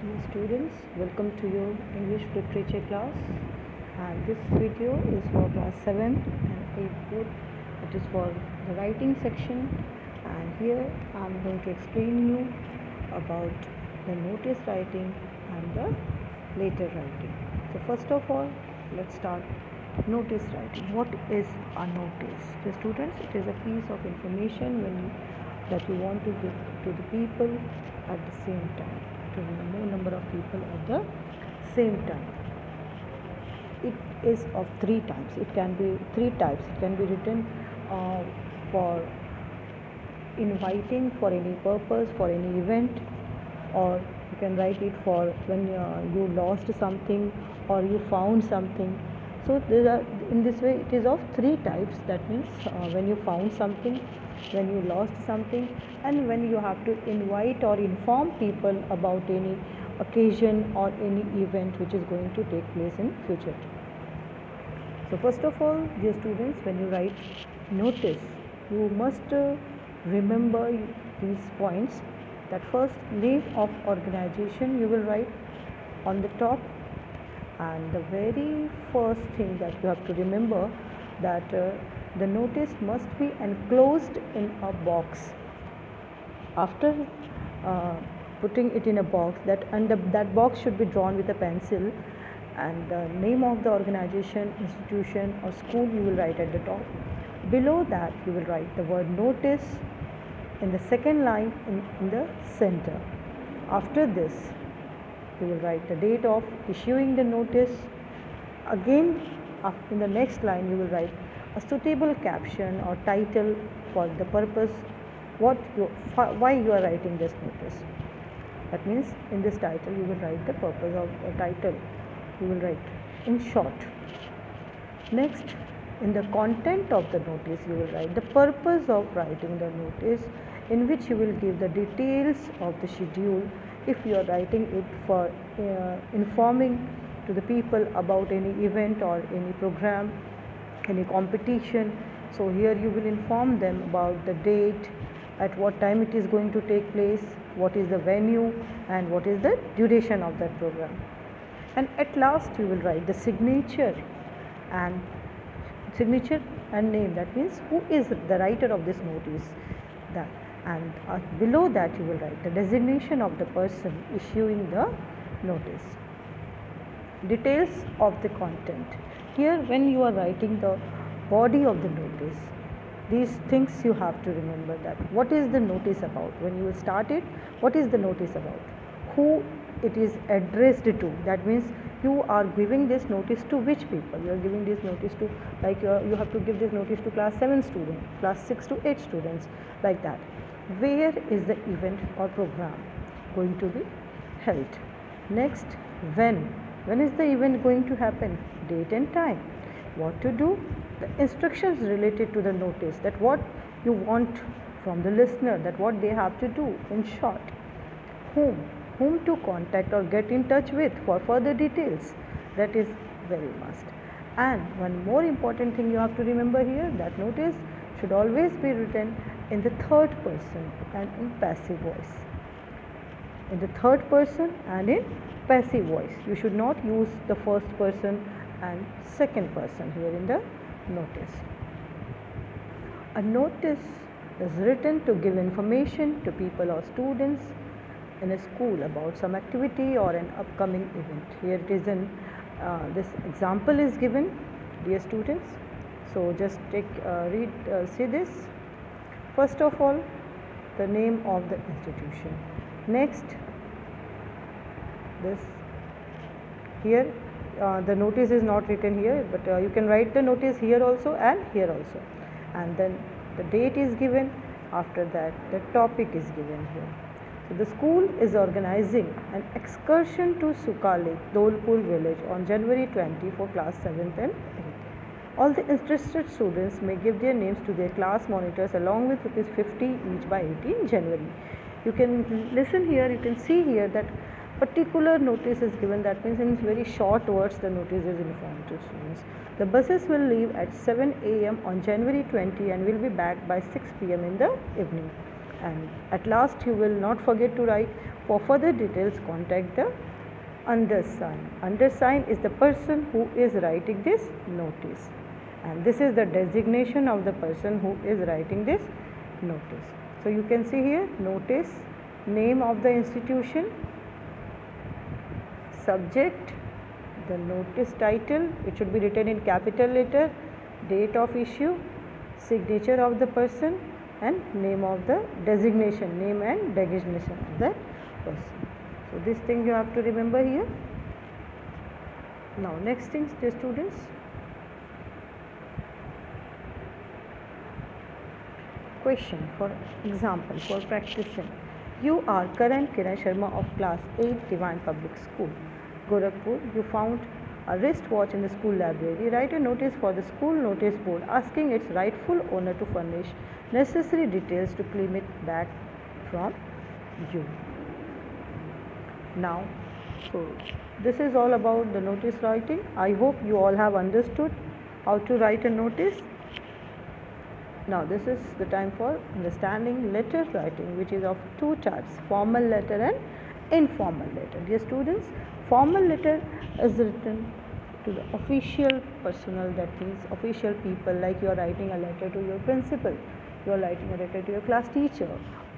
Dear students, welcome to your English literature class. And this video is for class 7 and 8 both. It is for the writing section. And here I am going to explain you about the notice writing and the later writing. So first of all, let's start notice writing. What is a notice? The students, it is a piece of information when that you want to give to the people at the same time to more number of people at the same time. It is of three types it can be three types. It can be written uh, for inviting for any purpose for any event or you can write it for when uh, you lost something or you found something. So there are in this way it is of three types. That means uh, when you found something when you lost something and when you have to invite or inform people about any occasion or any event which is going to take place in future. So first of all dear students when you write notice you must uh, remember these points. That first name of organization you will write on the top. And the very first thing that you have to remember that uh, the notice must be enclosed in a box. After uh, putting it in a box that and the, that box should be drawn with a pencil and the name of the organization institution or school you will write at the top. Below that you will write the word notice in the second line in, in the center. After this you will write the date of issuing the notice. Again in the next line you will write a suitable caption or title for the purpose what you, why you are writing this notice. That means in this title you will write the purpose of the title. You will write in short. Next in the content of the notice you will write the purpose of writing the notice in which you will give the details of the schedule if you are writing it for uh, informing to the people about any event or any program any competition. So here you will inform them about the date at what time it is going to take place what is the venue and what is the duration of that program. And at last you will write the signature and signature and name. That means who is the writer of this notice. That and uh, below that you will write the designation of the person issuing the notice. Details of the content here when you are writing the body of the notice these things you have to remember that what is the notice about? When you start it what is the notice about? Who it is addressed to? That means you are giving this notice to which people? You are giving this notice to like uh, you have to give this notice to class 7 student class 6 to 8 students like that. Where is the event or program going to be held? Next when when is the event going to happen? Date and time. What to do? The instructions related to the notice that what you want from the listener that what they have to do. In short whom whom to contact or get in touch with for further details that is very must. And one more important thing you have to remember here that notice should always be written in the third person and in passive voice in the third person and in passive voice. You should not use the first person and second person here in the notice. A notice is written to give information to people or students in a school about some activity or an upcoming event. Here it is in uh, this example is given dear students. So just take uh, read uh, see this. First of all the name of the institution next this here uh, the notice is not written here but uh, you can write the notice here also and here also and then the date is given after that the topic is given here so the school is organizing an excursion to Suka Lake, Dolpur village on January 20 for class 7th and 8th. All the interested students may give their names to their class monitors along with rupees 50 each by 18 January. You can listen here, you can see here that particular notice is given that means in very short words the notice is informed to students. The buses will leave at 7 am on January 20 and will be back by 6 pm in the evening and at last you will not forget to write For further details, contact the undersigned. Undersigned is the person who is writing this notice. And this is the designation of the person who is writing this notice. So you can see here notice, name of the institution, subject, the notice title, it should be written in capital letter, date of issue, signature of the person and name of the designation, name and designation of the person. So this thing you have to remember here. Now next things dear students. Question for example for practicing. You are Karan Kiran Sharma of class 8 Divine Public School. Gorakhpur. You found a wristwatch in the school library. Write a notice for the school notice board asking its rightful owner to furnish necessary details to claim it back from you. Now, so this is all about the notice writing. I hope you all have understood how to write a notice. Now, this is the time for understanding letter writing, which is of two types formal letter and informal letter. Dear students, formal letter is written to the official personnel, that means official people, like you are writing a letter to your principal, you are writing a letter to your class teacher,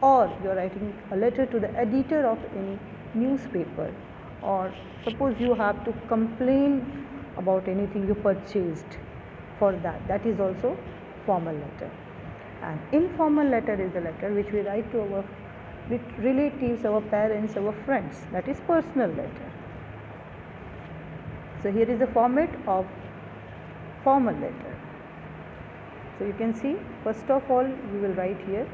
or you are writing a letter to the editor of any newspaper or suppose you have to complain about anything you purchased for that that is also formal letter. And informal letter is the letter which we write to our with relatives our parents our friends. That is personal letter. So here is the format of formal letter. So you can see first of all we will write here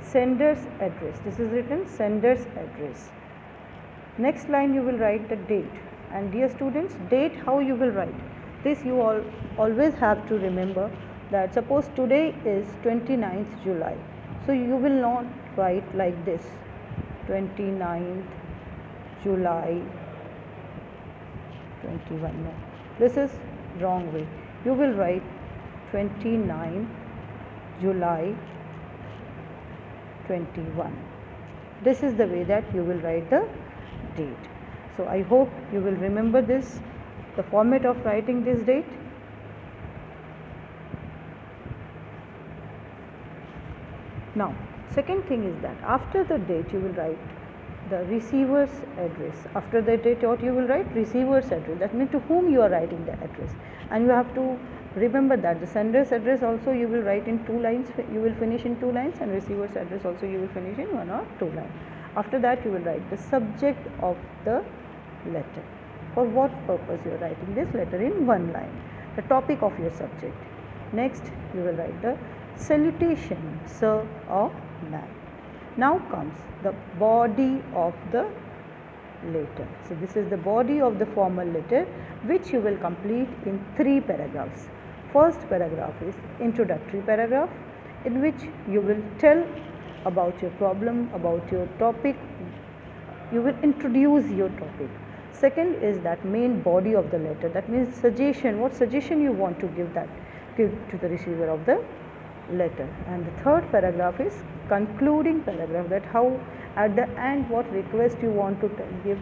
sender's address. This is written sender's address. Next line you will write the date. And dear students date how you will write. This you all always have to remember that suppose today is 29th July. So you will not write like this. 29th July 21 no this is wrong way. You will write 29 July 21 this is the way that you will write the date. So I hope you will remember this, the format of writing this date. Now, second thing is that after the date you will write the receiver's address. After the date what you will write? Receiver's address. That means to whom you are writing the address. And you have to remember that the sender's address also you will write in two lines, you will finish in two lines and receiver's address also you will finish in one or two lines. After that you will write the subject of the letter. For what purpose you are writing this letter in one line. The topic of your subject. Next you will write the salutation, sir or ma'am. Now comes the body of the letter. So this is the body of the formal letter which you will complete in three paragraphs. First paragraph is introductory paragraph in which you will tell about your problem, about your topic. You will introduce your topic. Second is that main body of the letter. That means suggestion. What suggestion you want to give that give to the receiver of the letter. And the third paragraph is concluding paragraph. That how at the end what request you want to give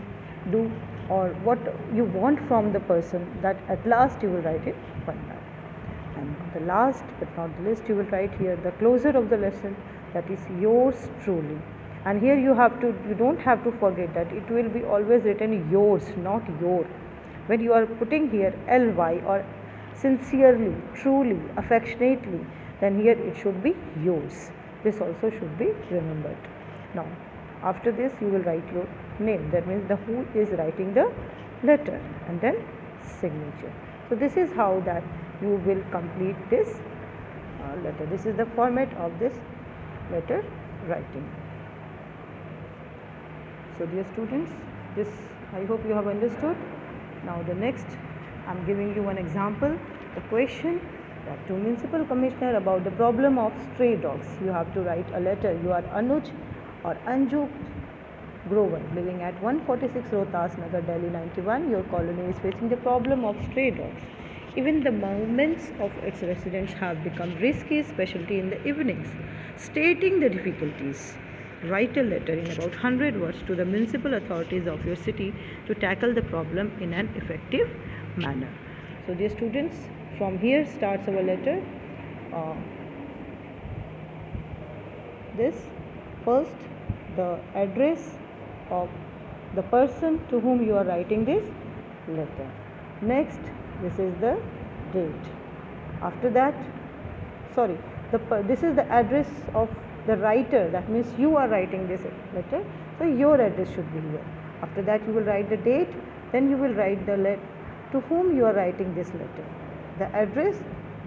do or what you want from the person that at last you will write it one. And the last but not the least you will write here the closer of the lesson that is yours truly and here you have to you don't have to forget that it will be always written yours not your when you are putting here ly or sincerely truly affectionately then here it should be yours this also should be remembered now after this you will write your name that means the who is writing the letter and then signature so this is how that you will complete this uh, letter this is the format of this letter writing. So dear students, this I hope you have understood. Now the next I am giving you one example. The question to municipal commissioner about the problem of stray dogs. You have to write a letter. You are Anuj or Anju Grover living at 146 Rohtas Nagar, Delhi 91. Your colony is facing the problem of stray dogs. Even the movements of its residents have become risky, especially in the evenings. Stating the difficulties, write a letter in about 100 words to the municipal authorities of your city to tackle the problem in an effective manner. So, dear students, from here starts our letter. Uh, this first the address of the person to whom you are writing this letter. Next, this is the date. After that, sorry, the this is the address of the writer. That means you are writing this letter. So your address should be here. After that, you will write the date. Then you will write the letter to whom you are writing this letter. The address,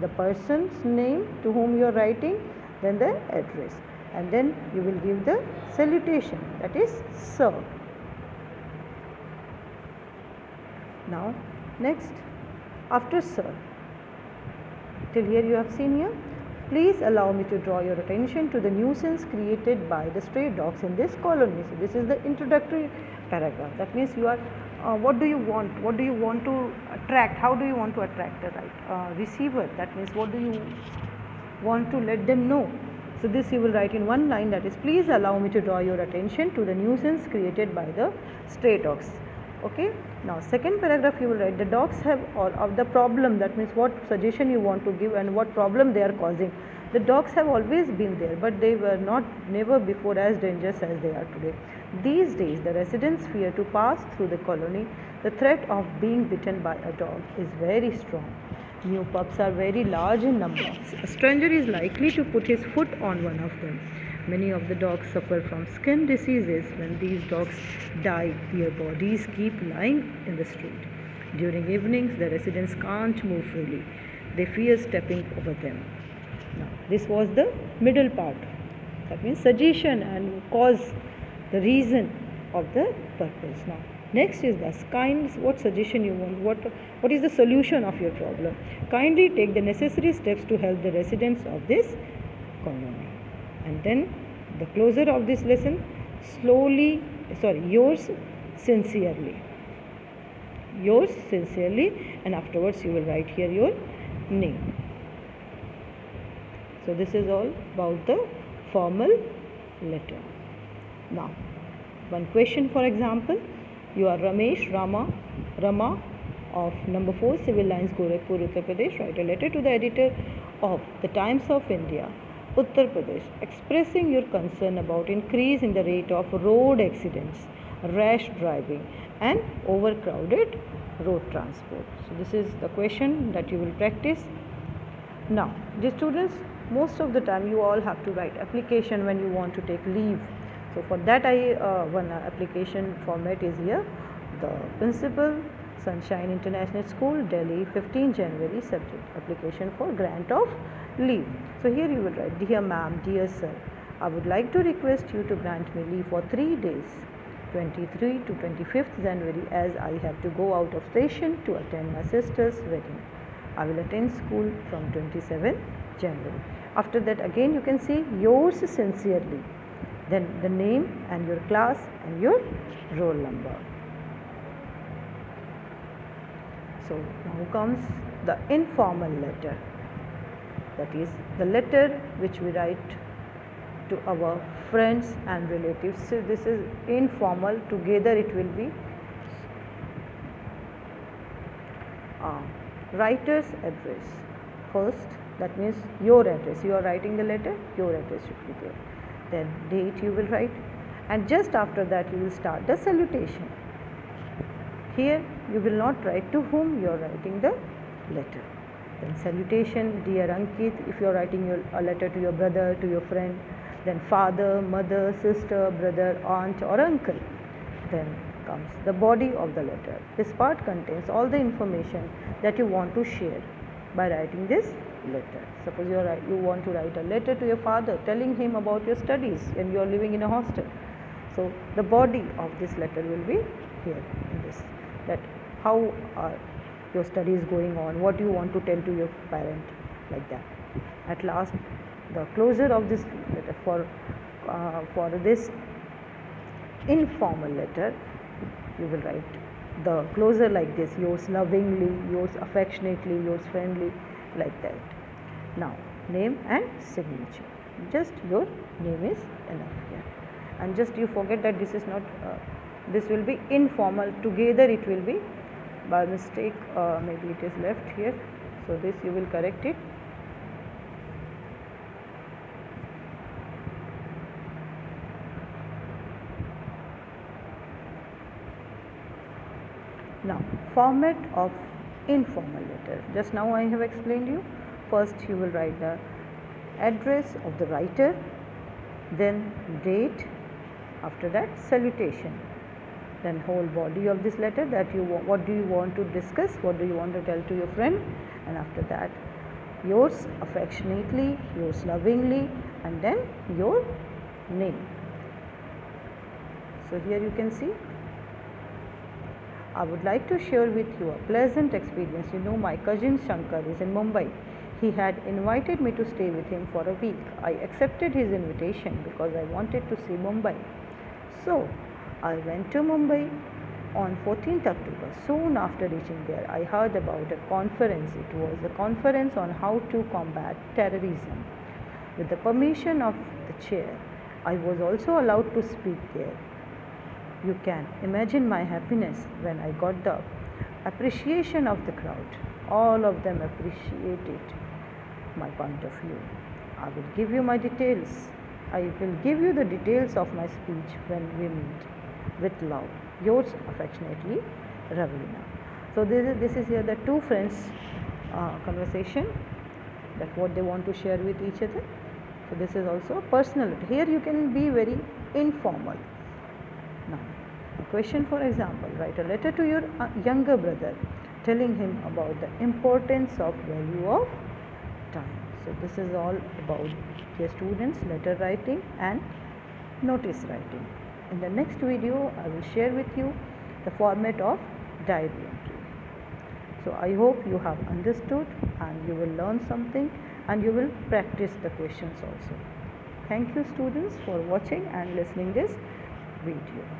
the person's name to whom you are writing, then the address, and then you will give the salutation. That is sir. Now, next, after sir, till here you have seen here. Please allow me to draw your attention to the nuisance created by the stray dogs in this colony. So, this is the introductory paragraph. That means you are, uh, what do you want? What do you want to attract? How do you want to attract the right uh, receiver? That means what do you want to let them know? So, this you will write in one line that is, please allow me to draw your attention to the nuisance created by the stray dogs okay? Now second paragraph you will write the dogs have or of the problem. That means what suggestion you want to give and what problem they are causing. The dogs have always been there but they were not never before as dangerous as they are today. These days the residents fear to pass through the colony. The threat of being bitten by a dog is very strong. New pups are very large in number. A stranger is likely to put his foot on one of them Many of the dogs suffer from skin diseases. When these dogs die, their bodies keep lying in the street. During evenings, the residents can't move freely. They fear stepping over them. Now, this was the middle part. That means suggestion and cause, the reason of the purpose. Now, next is the kind what suggestion you want what what is the solution of your problem kindly take the necessary steps to help the residents of this colony and then the closer of this lesson slowly sorry yours sincerely. Yours sincerely and afterwards you will write here your name. So this is all about the formal letter. Now one question for example. You are ramesh rama rama of number 4 civil lines gorakhpur uttar pradesh. Write a letter to the editor of the times of india Uttar Pradesh expressing your concern about increase in the rate of road accidents, rash driving and overcrowded road transport. So this is the question that you will practice. Now, the students, most of the time you all have to write application when you want to take leave. So for that I uh, one application format is here. The principal Sunshine International School, Delhi, 15 January, subject application for grant of leave. So here you will write, Dear ma'am, dear sir, I would like to request you to grant me leave for three days, 23 to 25th January, as I have to go out of station to attend my sister's wedding. I will attend school from 27 January. After that, again you can see yours sincerely, then the name and your class and your roll number. So now comes the informal letter. That is the letter which we write to our friends and relatives. So this is informal. Together it will be uh, writer's address. First that means your address. You are writing the letter your address should be there. Then date you will write. And just after that you will start the salutation here you will not write to whom you are writing the letter. Then salutation, dear Ankit, if you are writing your, a letter to your brother, to your friend, then father, mother, sister, brother, aunt or uncle. Then comes the body of the letter. This part contains all the information that you want to share by writing this letter. Suppose you, are, you want to write a letter to your father telling him about your studies and you are living in a hostel. So the body of this letter will be here in this that how are your studies going on? What do you want to tell to your parent? Like that. At last the closure of this letter for uh, for this informal letter you will write the closer like this yours lovingly yours affectionately yours friendly like that. Now name and signature. Just your name is enough here. And just you forget that this is not uh, this will be informal. Together it will be by mistake uh, maybe it is left here. So this you will correct it. Now format of informal letter. Just now i have explained you. First you will write the address of the writer then date after that salutation then whole body of this letter that you want what do you want to discuss what do you want to tell to your friend and after that yours affectionately yours lovingly and then your name so here you can see I would like to share with you a pleasant experience. You know, my cousin Shankar is in Mumbai. He had invited me to stay with him for a week. I accepted his invitation because I wanted to see Mumbai. So, I went to Mumbai on 14th October. Soon after reaching there, I heard about a conference. It was a conference on how to combat terrorism. With the permission of the chair, I was also allowed to speak there. You can imagine my happiness when I got the appreciation of the crowd. All of them appreciated my point of view. I will give you my details. I will give you the details of my speech when we meet. With love, yours affectionately, Ravina. So this is, this is here the two friends uh, conversation that what they want to share with each other. So this is also a personal. Here you can be very informal. Now, a question for example, write a letter to your uh, younger brother telling him about the importance of value of time. So this is all about your students letter writing and notice writing. In the next video, I will share with you the format of diary entry. So I hope you have understood and you will learn something and you will practice the questions also. Thank you students for watching and listening this video.